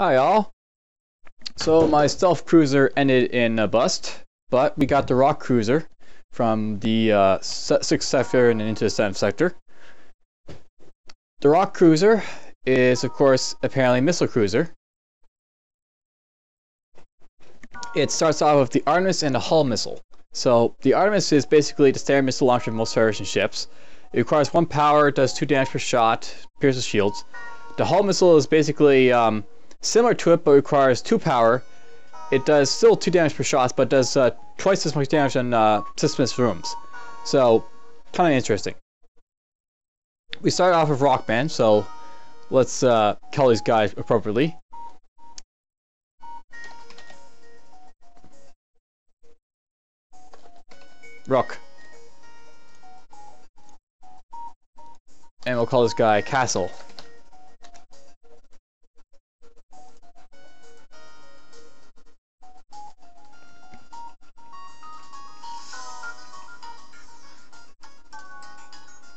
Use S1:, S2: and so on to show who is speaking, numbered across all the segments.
S1: Hi all. So my stealth cruiser ended in a bust, but we got the rock cruiser from the uh, sixth sector and into the seventh sector. The rock cruiser is of course apparently a missile cruiser. It starts off with the Artemis and the Hull missile. So the Artemis is basically the standard missile launcher of most Federation ships. It requires one power, does two damage per shot, pierces shields. The Hull missile is basically um, similar to it, but requires two power. It does still two damage per shot, but does uh, twice as much damage on uh, Sismiss rooms. So, kind of interesting. We start off with Rockman, so let's uh, call these guys appropriately. Rock. And we'll call this guy Castle.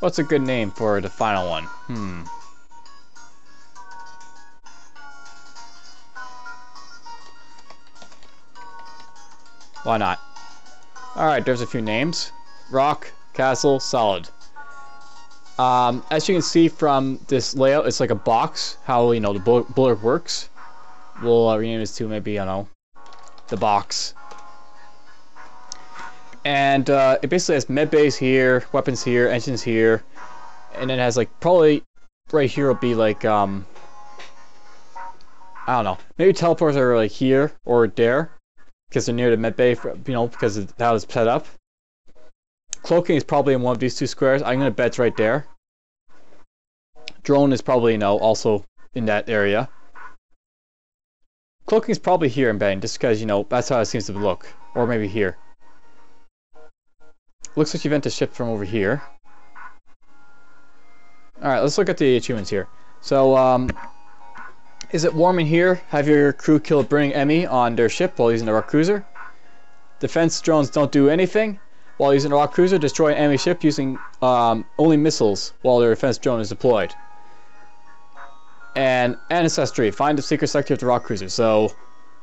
S1: What's a good name for the final one? Hmm. Why not? Alright, there's a few names. Rock, Castle, Solid. Um, as you can see from this layout, it's like a box, how, you know, the bullet works. We'll uh, rename this to maybe, I don't know, the box. And uh, it basically has med bays here, weapons here, engines here, and it has like probably right here will be like um I don't know, maybe teleports are like here or there because they're near the med bay, for, you know, because of how it's set up. Cloaking is probably in one of these two squares. I'm gonna bet it's right there. Drone is probably you know also in that area. Cloaking is probably here in Ben, just because you know that's how it seems to look, or maybe here. Looks like you vent a ship from over here. Alright, let's look at the achievements here. So, um, is it warm in here? Have your crew kill burning enemy on their ship while using the rock cruiser? Defense drones don't do anything. While using the rock cruiser, destroy an enemy ship using um, only missiles while their defense drone is deployed. And ancestry, find the secret sector of the rock cruiser. So,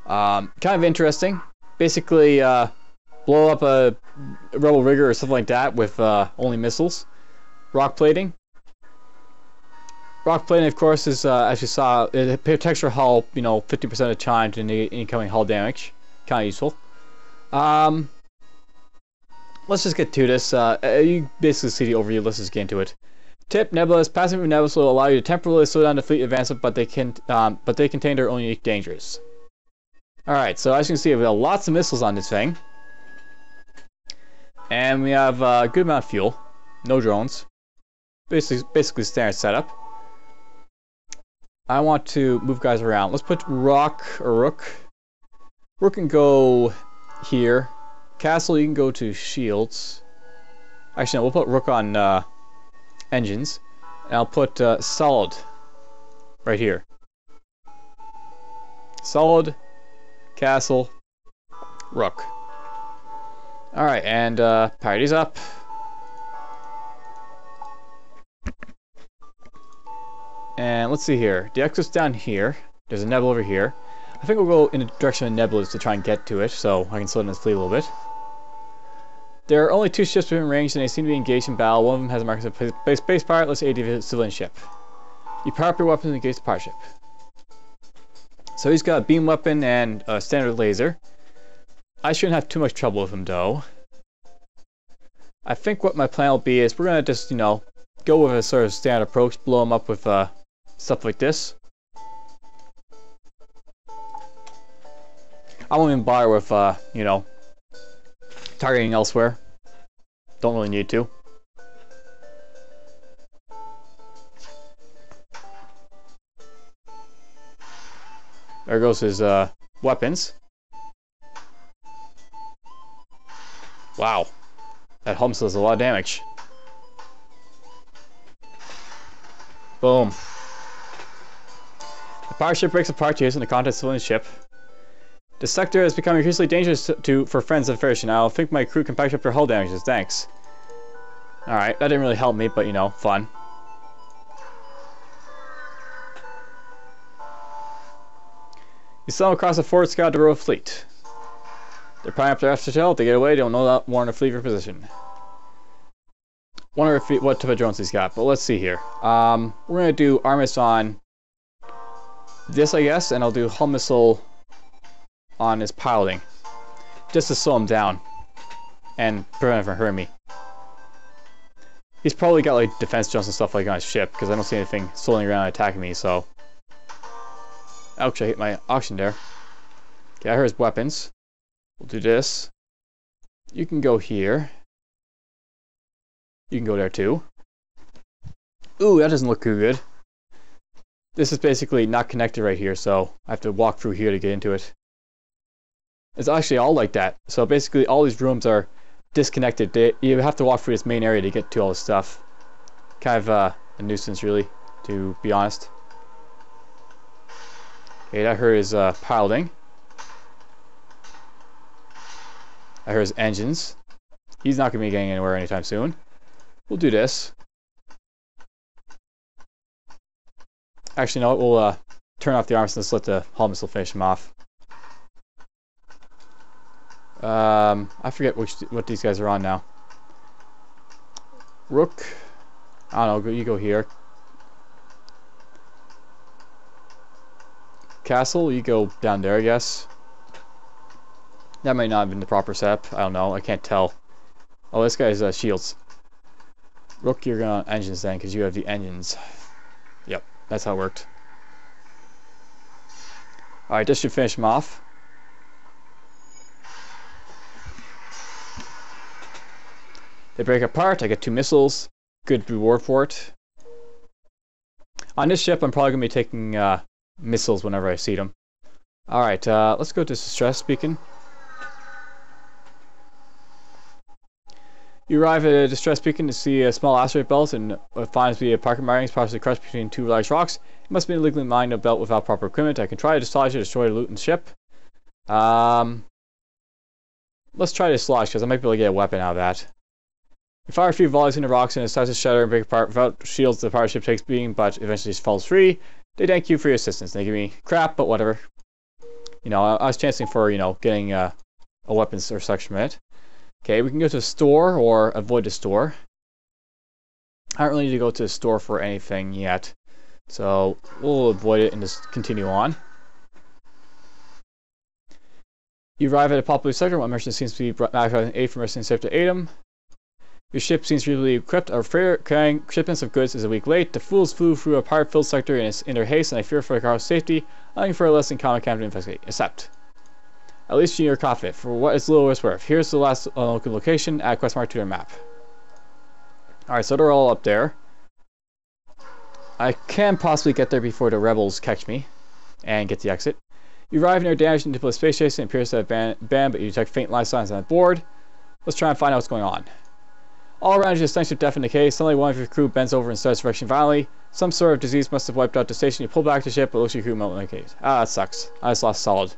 S1: um, kind of interesting. Basically, uh, blow up a rebel rigger or something like that with uh, only missiles. Rock plating. Rock plating, of course, is uh, as you saw, it protects your hull, you know, 50% of time to any incoming hull damage. Kind of useful. Um, let's just get to this. Uh, uh, you basically see the overview. Let's just get into it. Tip: Nebulas. Passive Nebulas will allow you to temporarily slow down the fleet advancement, but they can, um, but they contain their own unique dangers. All right. So as you can see, we have got lots of missiles on this thing. And we have a good amount of fuel. No drones. Basically, basically standard setup. I want to move guys around. Let's put Rock or Rook. Rook can go here. Castle, you can go to Shields. Actually, no, we'll put Rook on uh, Engines. And I'll put uh, Solid right here. Solid, Castle, Rook. Alright, and uh, party's up. And let's see here. The exit's down here. There's a nebula over here. I think we'll go in the direction of nebulas to try and get to it, so I can slow down this fleet a little bit. There are only two ships within range, and they seem to be engaged in battle. One of them has a mark as a space pirate. Let's aid a civilian ship. You power up your weapons and engage the pirate ship. So he's got a beam weapon and a standard laser. I shouldn't have too much trouble with him though. I think what my plan will be is we're gonna just, you know, go with a sort of standard approach, blow him up with uh, stuff like this. I won't even bother with, uh, you know, targeting elsewhere. Don't really need to. There goes his uh, weapons. Wow. That Humps does a lot of damage. Boom. The power ship breaks apart chasing the contest civilian ship. The sector has become increasingly dangerous to, to for friends of And I think my crew can patch up their hull damages. Thanks. Alright, that didn't really help me, but you know, fun. You saw them across the Fort Scout to row fleet. They're probably after shell. If they get away, they don't know that warn a fleet for position. Wonder if he, what type of drones he's got, but let's see here. Um, we're gonna do Armis on this, I guess, and I'll do hull missile on his piloting, just to slow him down and prevent him from hurting me. He's probably got like defense drones and stuff like on his ship because I don't see anything slowing around attacking me. So, ouch! I hit my auction there. Okay, I heard his weapons. We'll do this. You can go here. You can go there too. Ooh, that doesn't look too good. This is basically not connected right here, so I have to walk through here to get into it. It's actually all like that. So basically all these rooms are disconnected. They, you have to walk through this main area to get to all this stuff. Kind of uh, a nuisance, really, to be honest. Okay, that is uh, piloting. I heard his engines. He's not going to be getting anywhere anytime soon. We'll do this. Actually, no, we'll uh, turn off the arms and let's let the hull missile finish him off. Um, I forget which what these guys are on now. Rook. I don't know, you go here. Castle, you go down there, I guess. That might not have been the proper setup. I don't know. I can't tell. Oh, this guy's uh, shields. Rook, you're going to engines then, because you have the engines. Yep, that's how it worked. Alright, this should finish him off. They break apart, I get two missiles. Good reward for it. On this ship, I'm probably going to be taking uh, missiles whenever I see them. Alright, uh, let's go to distress beacon. You arrive at a distress beacon to see a small asteroid belt and finds to be a parking markings partially crushed between two large rocks. It must be illegally mined a belt without proper equipment. I can try to dislodge it, destroy and ship. Um, let's try to dislodge because I might be able to get a weapon out of that. You fire a few volleys into rocks and it starts to shatter and break apart without shields. The pirate ship takes being, but eventually just falls free. They thank you for your assistance. They give me crap, but whatever. You know, I, I was chancing for you know getting uh, a weapons or such from it. Okay, we can go to the store or avoid the store. I don't really need to go to the store for anything yet. So we'll avoid it and just continue on. You arrive at a popular sector. One merchant seems to be an aid from merchant safe to aid him. Your ship seems reasonably equipped. Our freighter carrying shipments of goods is a week late. The fools flew through a pirate-filled sector in, in their haste, and I fear for the car's safety. I'm looking for a less than common captain to investigate. Accept. At least you're confident. For what is little worth. Here's the last uh, location. Add quest mark to their map. Alright, so they're all up there. I can possibly get there before the rebels catch me and get the exit. You arrive near damaged into the space station and appears to have banned, but you detect faint life signs on the board. Let's try and find out what's going on. All around you is stench of death and decay. Suddenly one of your crew bends over and starts direction violently. Some sort of disease must have wiped out the station. You pull back the ship, but looks like your crew melt in the case. Ah, that sucks. I just lost solid.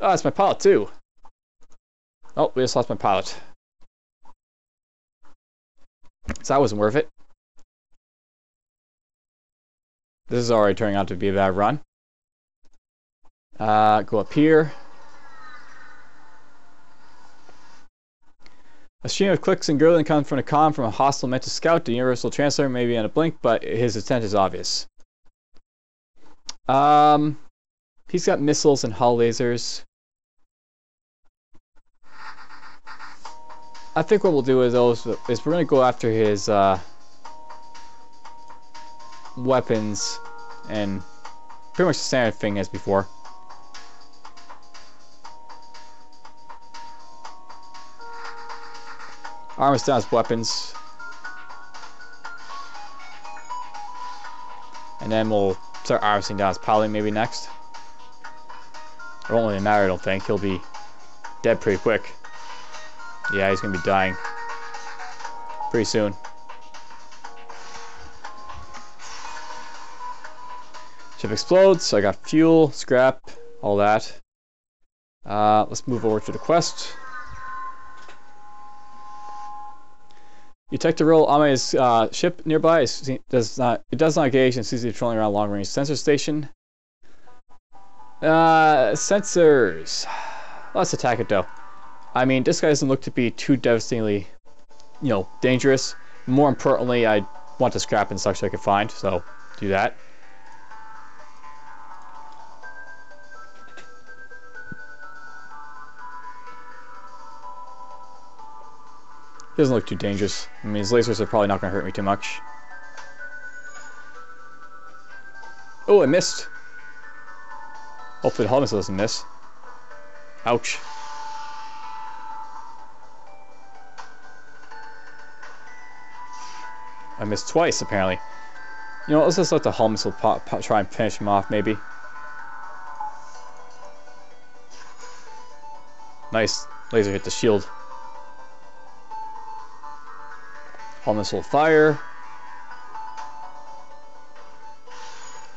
S1: Oh, it's my pilot too. Oh, we just lost my pilot. So that wasn't worth it. This is already turning out to be a bad run. Uh, go up here. A stream of clicks and gurgling comes from a com from a hostile meant to scout. The universal translator may be on a blink, but his intent is obvious. Um, he's got missiles and hull lasers. I think what we'll do is, those, is we're going to go after his uh, weapons and pretty much the same thing as before. Down weapons. And then we'll start armoring down his piloting maybe next. It won't really matter, I don't think. He'll be dead pretty quick. Yeah, he's gonna be dying pretty soon. Ship explodes, so I got fuel, scrap, all that. Uh, let's move over to the quest. You detect a roll his uh, ship nearby. It does not. It does not engage and sees you trolling around long range sensor station. Uh, sensors. Let's attack it though. I mean, this guy doesn't look to be too devastatingly, you know, dangerous. More importantly, I want to scrap and such I can find, so do that. He doesn't look too dangerous. I mean, his lasers are probably not going to hurt me too much. Oh, I missed. Hopefully the hull doesn't miss. Ouch. I missed twice, apparently. You know, let's just let the pop, try and finish him off, maybe. Nice. Laser hit the shield. Missile fire.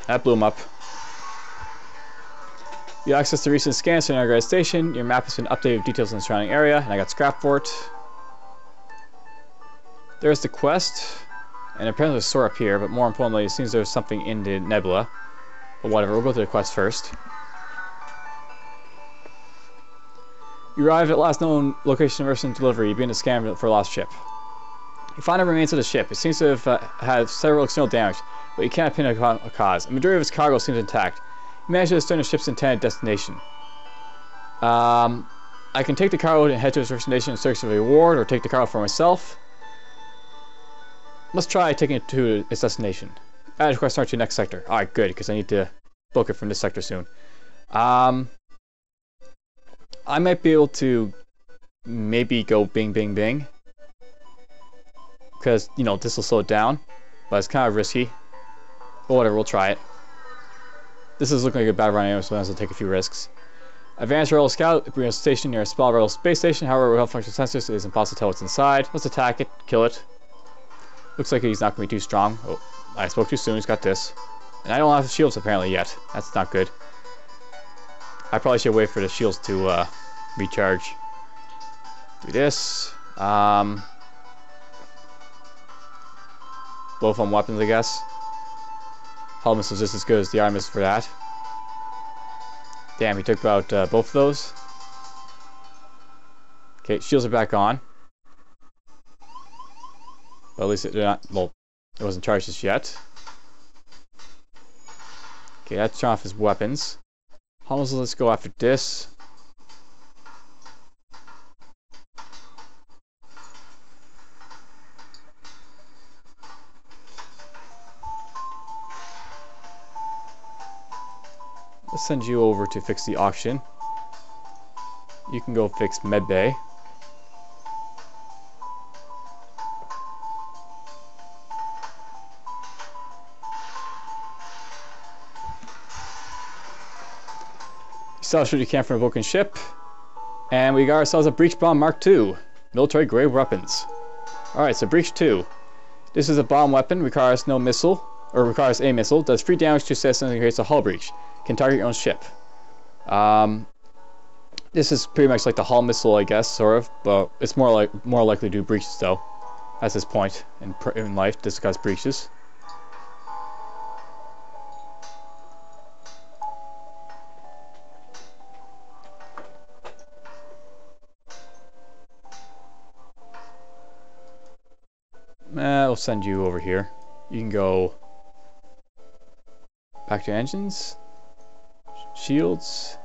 S1: That blew him up. You access the recent scans to Niagara Station. Your map has been updated with details on the surrounding area, and I got scrap for it. There's the quest, and apparently there's a sword up here, but more importantly, it seems there's something in the nebula. But whatever, we'll go to the quest first. You arrive at last known location of Urson delivery. Begin to scan for a lost ship. You find the remains of the ship. It seems to have uh, had several external damage, but you cannot pin a, a cause. A majority of its cargo seems intact. You manage to discern the ship's intended destination. Um, I can take the cargo and head to its destination in search of a reward, or take the cargo for myself. Let's try taking it to its destination. Add request start to next sector. Alright, good, because I need to book it from this sector soon. Um, I might be able to maybe go bing, bing, bing because, you know, this will slow it down, but it's kind of risky. But whatever, we'll try it. This is looking like a bad run so I have to take a few risks. Advanced Royal Scout, bring a station near a small Royal space station, however, without functional sensors, it is impossible to tell what's inside. Let's attack it, kill it. Looks like he's not going to be too strong. Oh, I spoke too soon, he's got this. And I don't have shields apparently yet. That's not good. I probably should wait for the shields to uh, recharge. Do this. Um, both on weapons, I guess. Hull missiles just as good as the arm is for that. Damn, he took out uh, both of those. Okay, shields are back on. But at least they're not, well, it wasn't charged just yet. Okay, that's off his weapons. Missiles, let's go after this. Let's send you over to fix the auction. You can go fix medbay. What you can from a broken ship. And we got ourselves a Breach Bomb Mark II. Military grade weapons. Alright, so Breach 2. This is a bomb weapon, requires no missile, or requires a missile, does free damage to citizens and creates a hull breach can target your own ship. Um, this is pretty much like the hull missile, I guess, sort of, but it's more like more likely to do breaches though. At this point in in life, discuss breaches. I'll send you over here. You can go back to engines. Shields.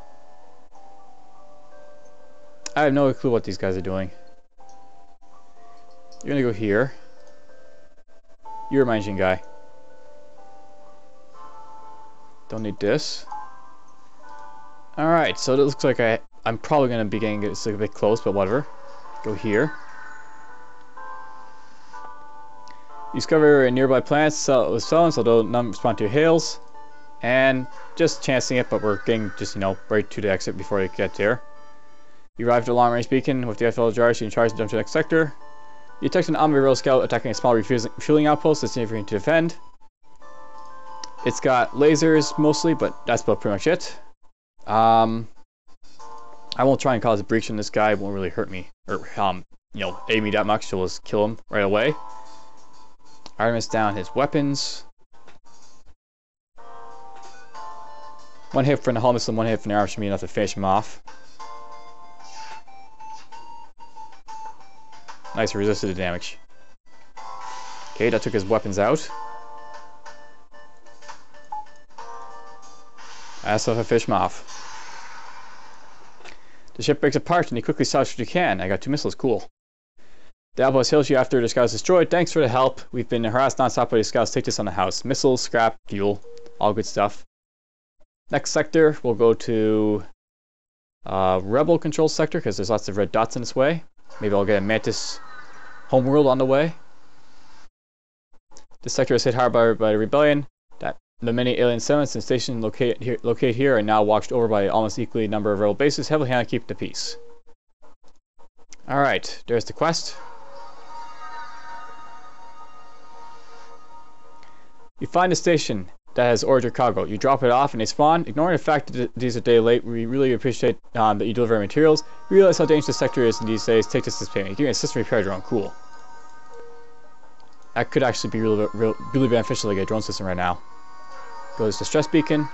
S1: I have no clue what these guys are doing. You're gonna go here. You're my engine guy. Don't need this. Alright, so it looks like I, I'm probably gonna be getting it's a bit close, but whatever. Go here. Discover a nearby planet with suns, although none respond to hails. And just chancing it, but we're getting just, you know, right to the exit before we get there. You arrived at long-range beacon with the FL jars. You can charge and jump to the next sector. You detect an Omni Rail Scout attacking a small refueling outpost that's near to defend. It's got lasers mostly, but that's about pretty much it. Um, I won't try and cause a breach on this guy. It won't really hurt me, or um, you know, aim me that much. So we'll just kill him right away. Artemis down his weapons. One hit from the missile and one hit from the arm should be enough to finish him off. Nice, resisted the damage. Okay, that took his weapons out. I still have to fish him off. The ship breaks apart and you quickly salvage what you can. I got two missiles, cool. The Outpost hails you after the scout is destroyed. Thanks for the help. We've been harassed non-stop by the scouts. Take this on the house. Missiles, scrap, fuel, all good stuff. Next sector, we'll go to uh, Rebel control sector because there's lots of red dots in its way. Maybe I'll get a Mantis homeworld on the way. This sector is hit hard by, by the rebellion. That the many alien settlements and stations located here, located here are now watched over by almost equally number of rebel bases, heavily handled keep the peace. Alright, there's the quest. You find a station that has ordered cargo. You drop it off and they spawn. Ignoring the fact that these are day late, we really appreciate um, that you deliver materials. We realize how dangerous the sector is in these days. Take this as payment. Give me a system repair drone. Cool. That could actually be really, really, beneficial to get a drone system right now. Goes to stress beacon.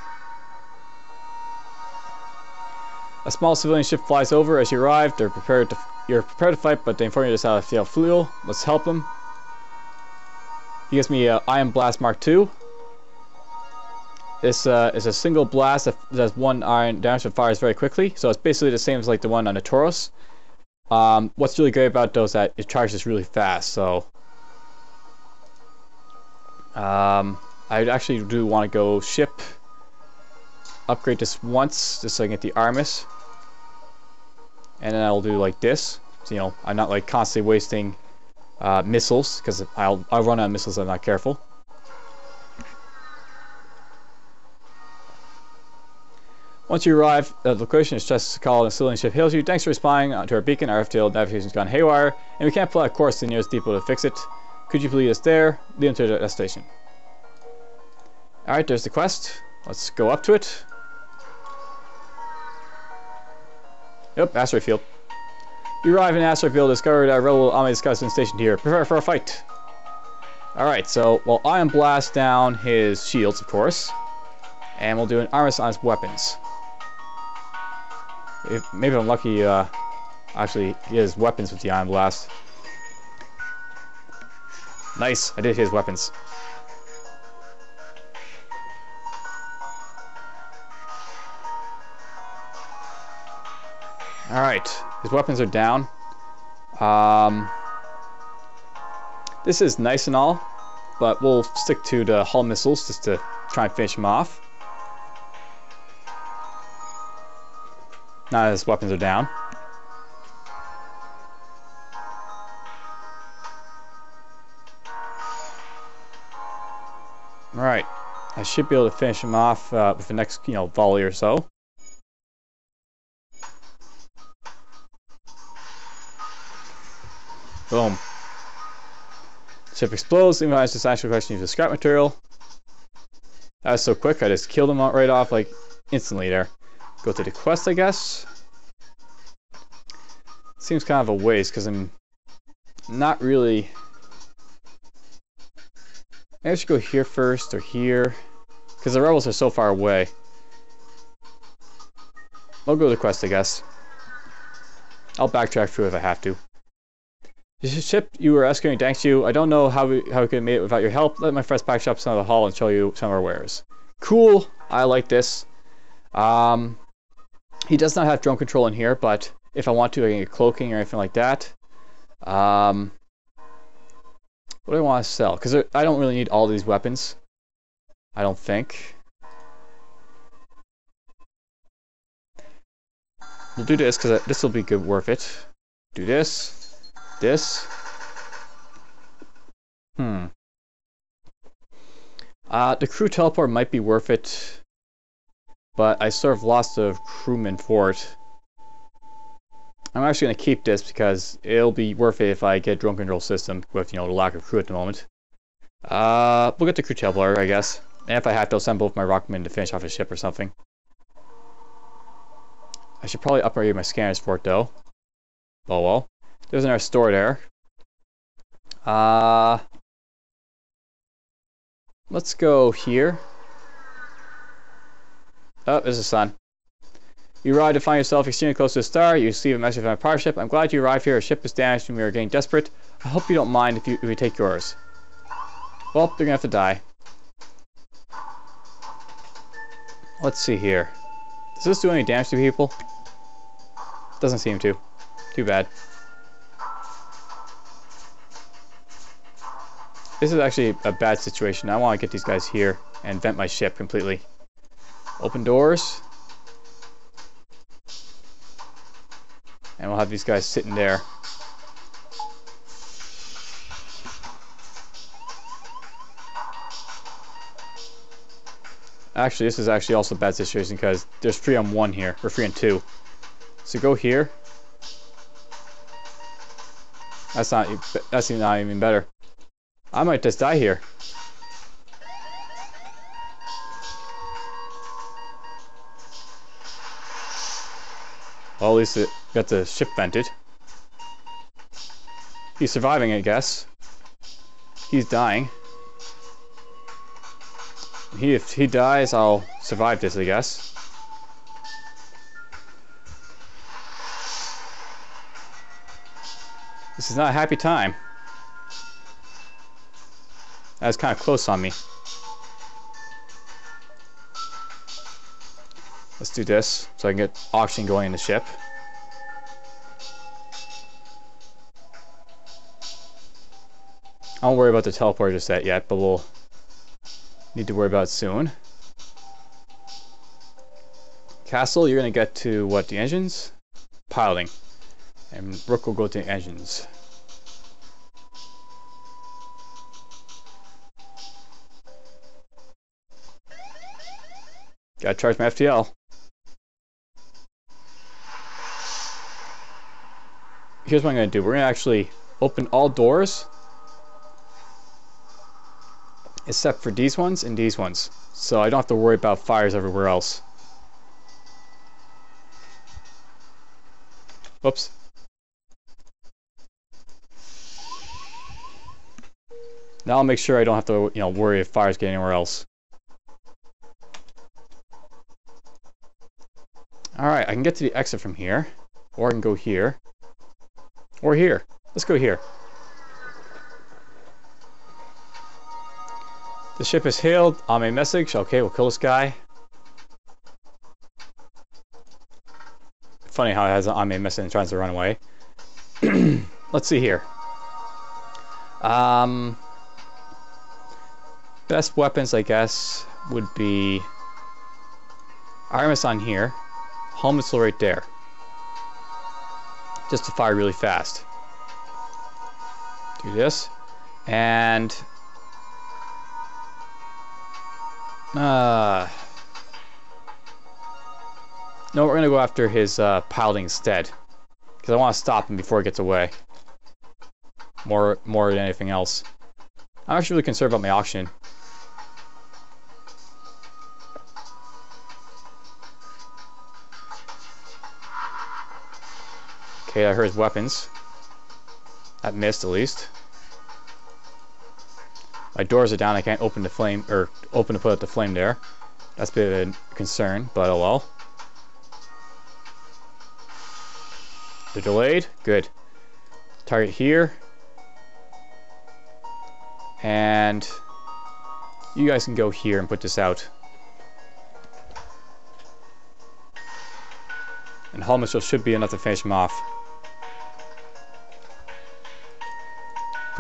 S1: A small civilian ship flies over as you arrive. They're prepared to you're prepared to fight, but they inform you just out of fuel. Let's help them. He gives me a Ion Blast Mark II. This uh, is a single blast that does one ion damage and fires very quickly. So it's basically the same as like the one on the Torus. Um, what's really great about those is that it charges really fast. So um, I actually do want to go ship. Upgrade this once just so I can get the Armis. And then I'll do like this. So, you know, I'm not like constantly wasting uh, missiles because I'll, I'll run out of missiles if I'm not careful. Once you arrive at the location, it's just call and a civilian ship hails you. Thanks for responding to our beacon. Our FTL navigation's gone haywire, and we can't plot a course to the nearest depot to fix it. Could you please us there? Lead them to the destination. Alright, there's the quest. Let's go up to it. Yep, asteroid field. You arrive in asteroid field, discover that rebel army scouts stationed here. Prepare for a fight. Alright, so, well, Ion Blast down his shields, of course. And we'll do an Armis on his weapons. If, maybe I'm lucky, uh, actually, he has weapons with the Ion Blast. Nice, I did his weapons. Alright, his weapons are down. Um, this is nice and all, but we'll stick to the hull missiles just to try and finish him off. Now his weapons are down. Alright, I should be able to finish him off uh, with the next, you know, volley or so. Boom. Ship explodes, even just actual question use scrap material. That was so quick, I just killed him right off, like, instantly there. Go to the quest, I guess. Seems kind of a waste, because I'm not really... Maybe I should go here first, or here. Because the rebels are so far away. I'll go to the quest, I guess. I'll backtrack through if I have to. The ship you were escorting thanks you. I don't know how we, how we could have made it without your help. Let my friends pack up some of the hall and show you some of our wares. Cool. I like this. Um, he does not have drone control in here, but if I want to, I can get cloaking or anything like that. Um, what do I want to sell? Because I don't really need all these weapons. I don't think. We'll do this because this will be good, worth it. Do this. This? Hmm. Uh, the crew teleport might be worth it, but I sort of lost a crewman for it. I'm actually going to keep this because it'll be worth it if I get drone control system with, you know, the lack of crew at the moment. Uh, we'll get the crew teleport, I guess. And if I have to, I'll send both my Rockmen to finish off a ship or something. I should probably upgrade my scanners for it, though. Oh well. There's our store there. Uh, let's go here. Oh, there's the sun. You arrive to find yourself extremely close to the star. You receive a message from a pirate ship. I'm glad you arrived here. A ship is damaged and we are getting desperate. I hope you don't mind if, you, if we take yours. Well, they're gonna have to die. Let's see here. Does this do any damage to people? Doesn't seem to. Too bad. This is actually a bad situation. I want to get these guys here and vent my ship completely. Open doors. And we'll have these guys sitting there. Actually, this is actually also a bad situation because there's three on one here, or three on two. So go here. That's not, that's not even better. I might just die here. Well, at least it got the ship vented. He's surviving, I guess. He's dying. He, if he dies, I'll survive this, I guess. This is not a happy time. That's kind of close on me. Let's do this so I can get oxygen going in the ship. I don't worry about the teleporter just yet, but we'll need to worry about soon. Castle, you're going to get to what, the engines? Piloting. And Rook will go to the engines. Gotta charge my FTL. Here's what I'm gonna do. We're gonna actually open all doors except for these ones and these ones. So I don't have to worry about fires everywhere else. Oops. Now I'll make sure I don't have to, you know, worry if fires get anywhere else. Alright, I can get to the exit from here. Or I can go here. Or here. Let's go here. The ship is hailed. I'm a message. Okay, we'll kill this guy. Funny how it has an I'm a message and tries to run away. Let's see here. Um, best weapons, I guess, would be Artemis on here. Hull missile right there. Just to fire really fast. Do this. And... Uh, no, we're going to go after his uh, piloting instead. Because I want to stop him before he gets away. More, more than anything else. I'm actually really concerned about my oxygen. Okay, I heard his weapons. That missed at least. My doors are down, I can't open the flame, or open to put out the flame there. That's a bit of a concern, but oh well. They're delayed? Good. Target here. And you guys can go here and put this out. And missile should be enough to finish him off.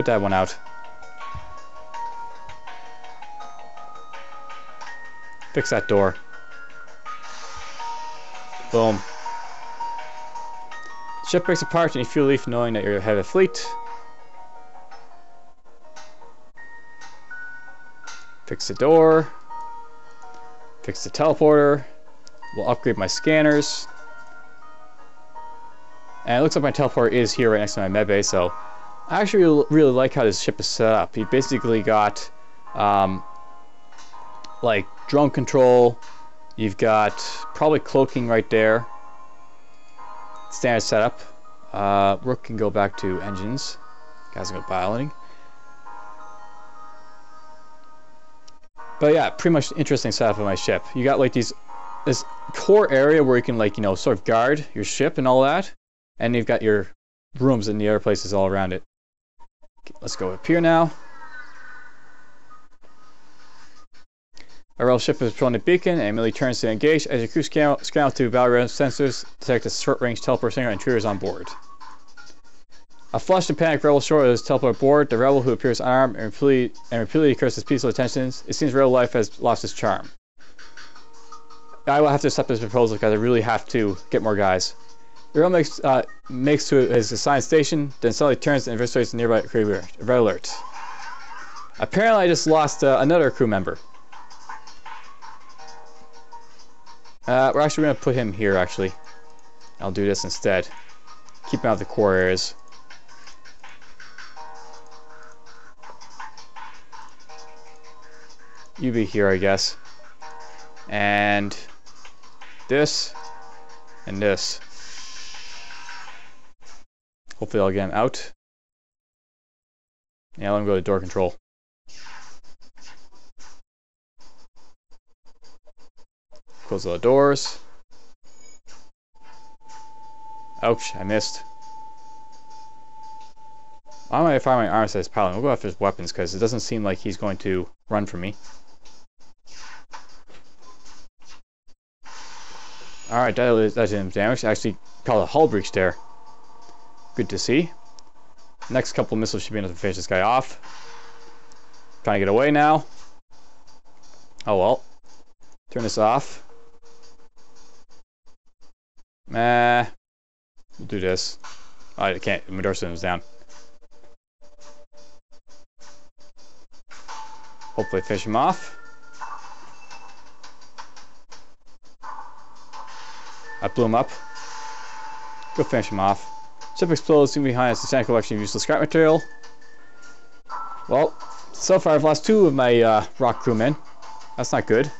S1: Put that one out. Fix that door. Boom. Ship breaks apart and you feel relief knowing that you have a fleet. Fix the door. Fix the teleporter. We'll upgrade my scanners. And it looks like my teleporter is here right next to my medbay, so I actually really like how this ship is set up. You basically got um, like drone control. You've got probably cloaking right there. Standard setup. Uh, Rook can go back to engines. Guys can go piloting. But yeah, pretty much interesting setup of my ship. You got like these this core area where you can like, you know, sort of guard your ship and all that. And you've got your rooms in the other places all around it. Let's go up here now. A rebel ship is patrolling the beacon and immediately turns to engage as your crew scan, scan out to battle sensors detect a short-range teleport and intruders on board. A flushed and panicked rebel short is teleport aboard. The rebel who appears armed and repeatedly, and repeatedly curses peaceful attentions. It seems real life has lost its charm. I will have to accept this proposal because I really have to get more guys. Rebel makes, uh, makes to his assigned station, then suddenly turns and investigates nearby crew red alert. Apparently I just lost uh, another crew member. Uh, we're actually going to put him here, actually. I'll do this instead. Keep him out of the core areas. You be here, I guess. And this and this. Hopefully I'll get him out. Yeah, let him go to door control. Close all the doors. Ouch, I missed. Why am I firing my arm says Paladin? We'll go after his weapons because it doesn't seem like he's going to run from me. Alright, that, is, that did damage. Actually, called a hull breach there. Good to see. Next couple missiles should be enough to finish this guy off. Trying to get away now. Oh well. Turn this off. Meh. We'll do this. Oh, I can't. Door is down. Hopefully finish him off. I blew him up. Go finish him off. Ship explodes, leaving behind a substantial collection of useless scrap material. Well, so far I've lost two of my uh, rock crewmen. That's not good.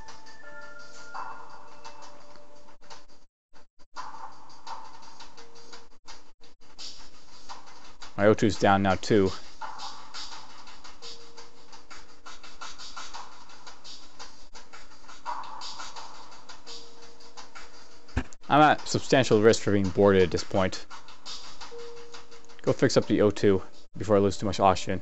S1: My O2's down now too. I'm at substantial risk for being boarded at this point. Go fix up the O2 before I lose too much oxygen.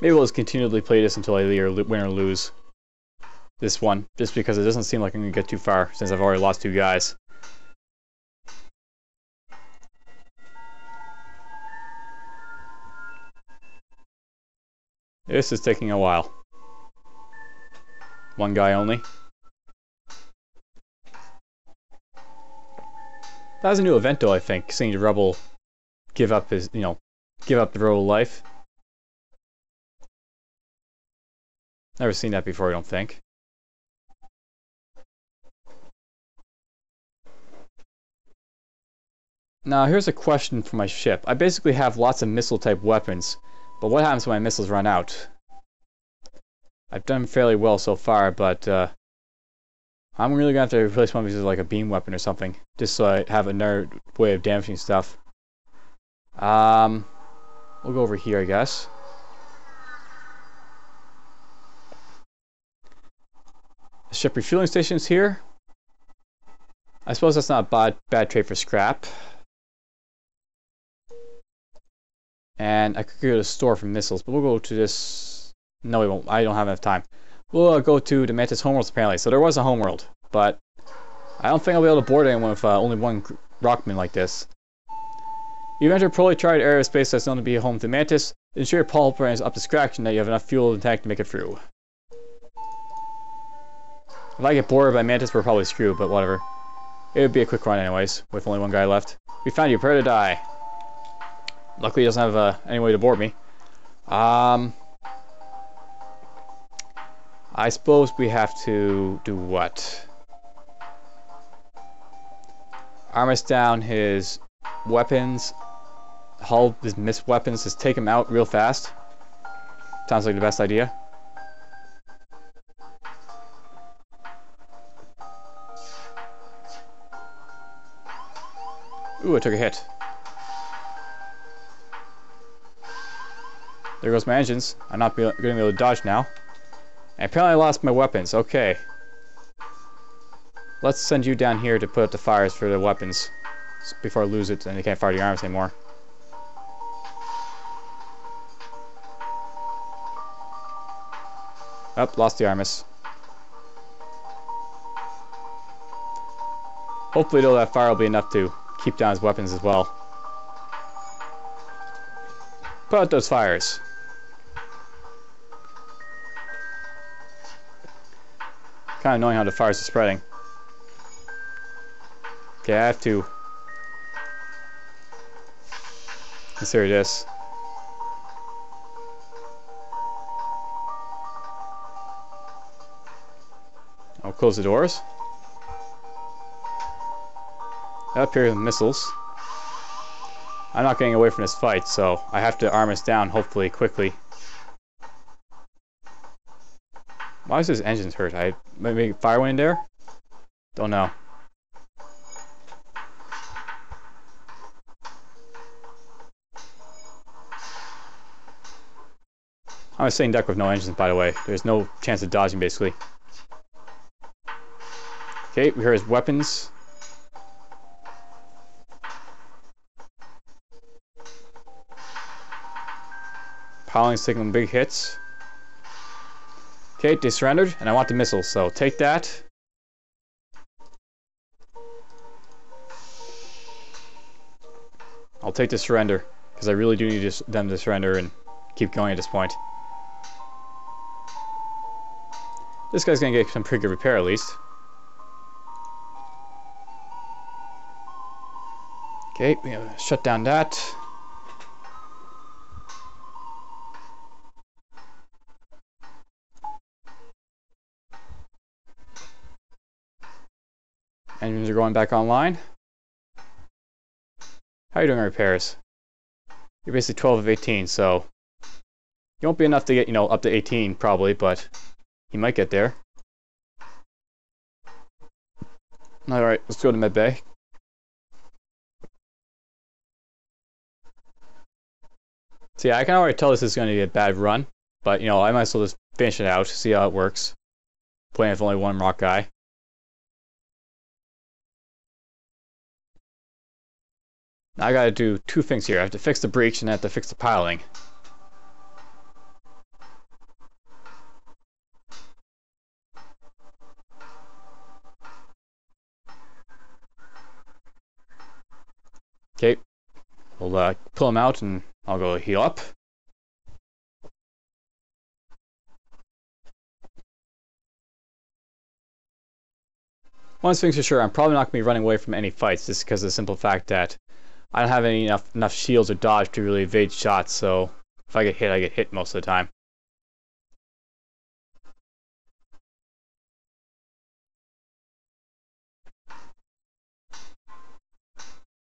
S1: Maybe we'll just continually play this until I either win or lose this one, just because it doesn't seem like I'm going to get too far, since I've already lost two guys. This is taking a while. One guy only. That was a new event though, I think, seeing the rebel give up his, you know, give up the rebel life. Never seen that before, I don't think. Now, here's a question for my ship. I basically have lots of missile-type weapons, but what happens when my missiles run out? I've done fairly well so far, but uh, I'm really going to have to replace one of these with like a beam weapon or something, just so I have another way of damaging stuff. Um, we'll go over here, I guess. Ship refueling stations here. I suppose that's not a bad, bad trade for scrap. And I could go to store for missiles, but we'll go to this. No, we won't. I don't have enough time. We'll uh, go to the Mantis homeworld apparently. So there was a homeworld, but I don't think I'll be able to board anyone with uh, only one Rockman like this. You've entered proletariat aerospace that's known to be home to Mantis. Ensure your Paul is up to scratch and that you have enough fuel the tank to make it through. If I get bored by Mantis, we're probably screwed, but whatever. It would be a quick run anyways, with only one guy left. We found you, prepare to die. Luckily, he doesn't have uh, any way to board me. Um, I suppose we have to do what? Armist down his weapons. Hull his missed weapons. Just take him out real fast. Sounds like the best idea. Ooh, I took a hit. There goes my engines. I'm not going to be able to dodge now. And apparently I lost my weapons. Okay. Let's send you down here to put up the fires for the weapons. Before I lose it and they can't fire the arms anymore. Up, oh, lost the Artemis. Hopefully though that fire will be enough to keep down his weapons as well. Put out those fires. Kind of annoying how the fires are spreading. Okay, I have to consider this. I'll close the doors. Up here missiles. I'm not getting away from this fight, so I have to arm us down, hopefully, quickly. Why is his engines hurt? I maybe fire went in there? Don't know. I'm a sitting deck with no engines, by the way. There's no chance of dodging, basically. Okay, we hear his weapons. Piloting taking big hits. Okay, they surrendered, and I want the missiles, so take that. I'll take the surrender, because I really do need them to surrender and keep going at this point. This guy's gonna get some pretty good repair at least. Okay, we shut down that. Engines are going back online. How are you doing repairs? You're basically 12 of 18, so you won't be enough to get, you know, up to 18 probably, but you might get there. Alright, let's go to med bay. See, I can already tell this is going to be a bad run, but, you know, I might as well just finish it out, see how it works. Playing with only one rock guy. Now I gotta do two things here. I have to fix the breach and I have to fix the piloting. Okay, we'll uh, pull them out and I'll go heal up. One thing's for sure, I'm probably not going to be running away from any fights just because of the simple fact that I don't have any enough, enough shields or dodge to really evade shots, so if I get hit, I get hit most of the time.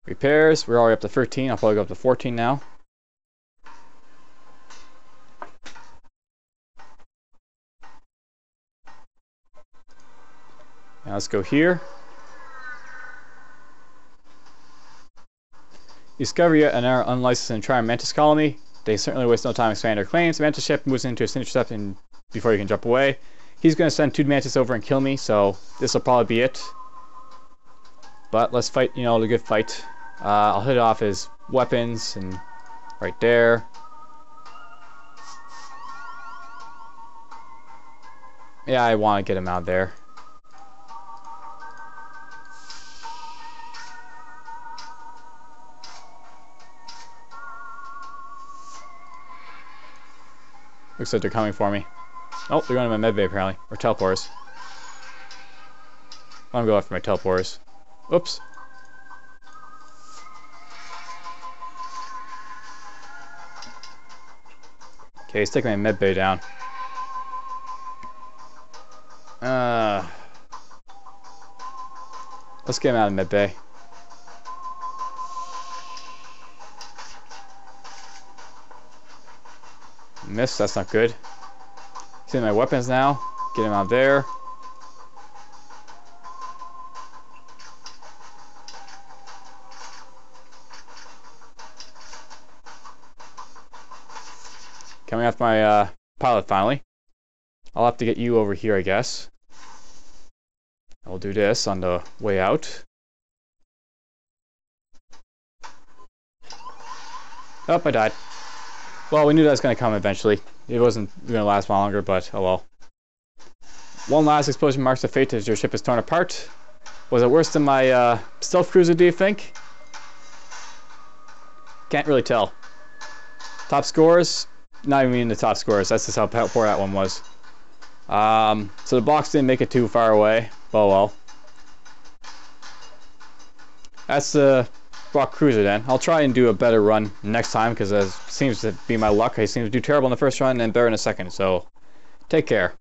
S1: Repairs, we're already up to 13, I'll probably go up to 14 now. Now let's go here. Discover yet another unlicensed and try Mantis colony. They certainly waste no time expanding their claims. Mantis ship moves into a intercept and before you can jump away. He's going to send two Mantis over and kill me, so this will probably be it. But let's fight, you know, a good fight. Uh, I'll hit off his weapons and right there. Yeah, I want to get him out there. Looks like they're coming for me. Oh, they're going to my medbay apparently. Or teleporters. I'm gonna go after my teleporters. Oops. Okay, he's taking my medbay down. Uh, let's get him out of medbay. missed. That's not good. See my weapons now. Get him out there. Coming off my uh, pilot finally. I'll have to get you over here, I guess. I'll do this on the way out. Oh, I died. Well, we knew that was going to come eventually. It wasn't going to last longer, but oh well. One last explosion marks the fate as your ship is torn apart. Was it worse than my uh, stealth cruiser, do you think? Can't really tell. Top scores? Not even in the top scores. That's just how poor that one was. Um, so the box didn't make it too far away. Oh well. That's the Rock Cruiser then. I'll try and do a better run next time because that seems to be my luck. I seem to do terrible in the first run and better in the second. So take care.